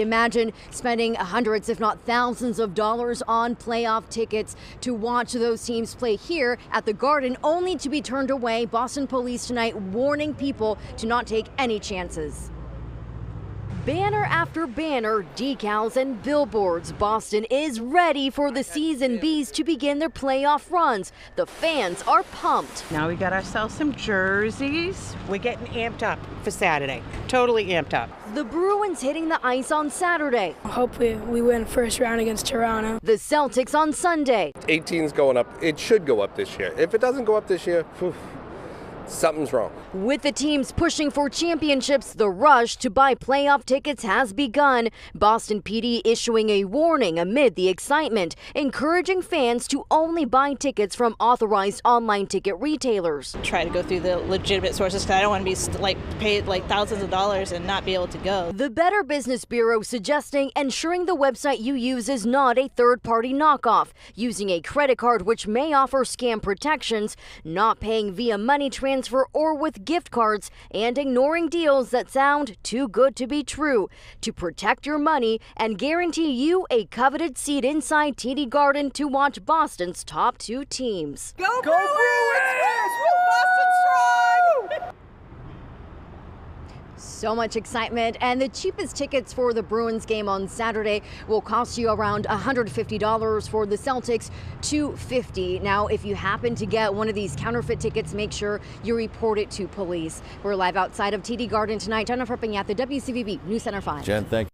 Imagine spending hundreds, if not thousands, of dollars on playoff tickets to watch those teams play here at the Garden, only to be turned away. Boston police tonight warning people to not take any chances. Banner after banner, decals, and billboards, Boston is ready for the C's and B's to begin their playoff runs. The fans are pumped. Now we got ourselves some jerseys. We're getting amped up for Saturday. Totally amped up. The Bruins hitting the ice on Saturday. Hopefully, we win first round against Toronto. The Celtics on Sunday. 18's going up. It should go up this year. If it doesn't go up this year, phew, something's wrong. With the teams pushing for championships, the rush to buy playoff tickets has begun. Boston PD issuing a warning amid the excitement, encouraging fans to only buy tickets from authorized online ticket retailers. Try to go through the legitimate sources because I don't want to be like paid like thousands of dollars and not be able to go. The Better Business Bureau suggesting ensuring the website you use is not a third party knockoff, using a credit card which may offer scam protections, not paying via money transfer or with gift cards, and ignoring deals that sound too good to be true to protect your money and guarantee you a coveted seat inside TD Garden to watch Boston's top two teams. Go, Go Bruins! Boston strong! So much excitement, and the cheapest tickets for the Bruins game on Saturday will cost you around $150 for the Celtics, 250. Now, if you happen to get one of these counterfeit tickets, make sure you report it to police. We're live outside of TD Garden tonight. Jennifer Pignat, the WCVB News Center 5. Jen, thank